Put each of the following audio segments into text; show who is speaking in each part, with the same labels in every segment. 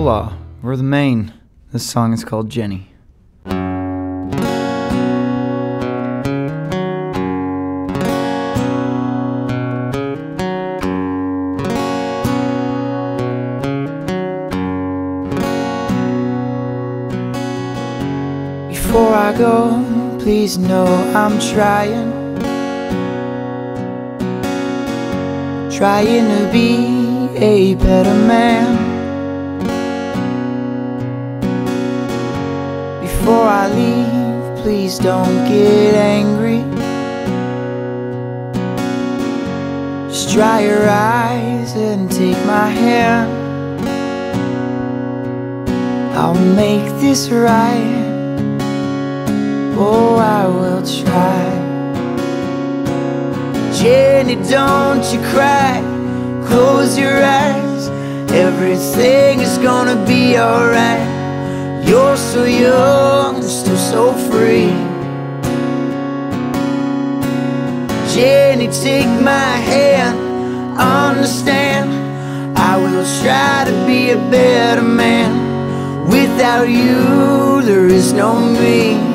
Speaker 1: Hola, we're the Maine. This song is called Jenny. Before I go, please know I'm trying. Trying to be a better man. Before I leave, please don't get angry. Just dry your eyes and take my hand. I'll make this right. Oh, I will try. Jenny, don't you cry. Close your eyes. Everything is gonna be alright. You're so young, still so free. Jenny, take my hand. Understand, I will try to be a better man. Without you, there is no me.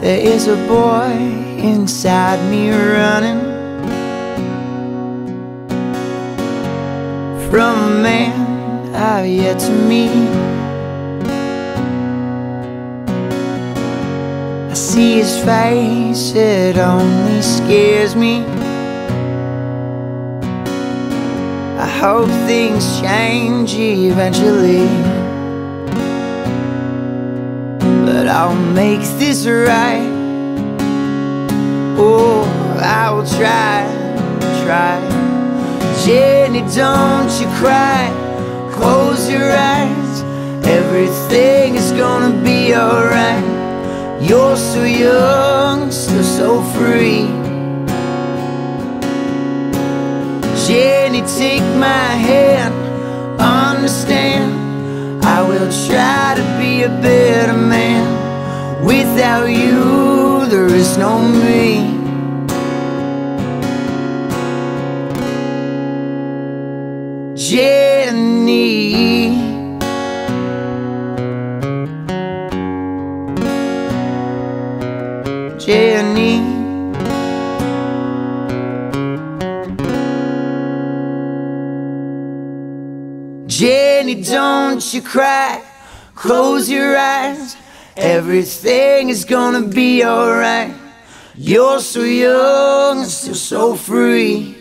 Speaker 1: There is a boy inside me running from a man I've yet to meet. I see his face, it only scares me. I hope things change eventually. I'll make this right. Oh, I will try, try. Jenny, don't you cry. Close your eyes. Everything is gonna be alright. You're so young, still so free. Jenny, take my hand. Understand, I will try to be a better man. Without you, there is no me. Jenny. Jenny. Jenny, don't you cry. Close your eyes. Everything is gonna be alright. You're so young and still so free.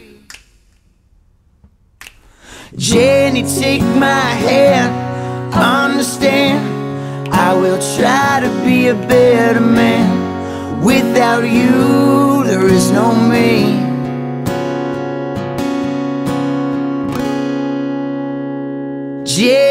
Speaker 1: Jenny, take my hand. Understand, I will try to be a better man. Without you, there is no me. Jenny.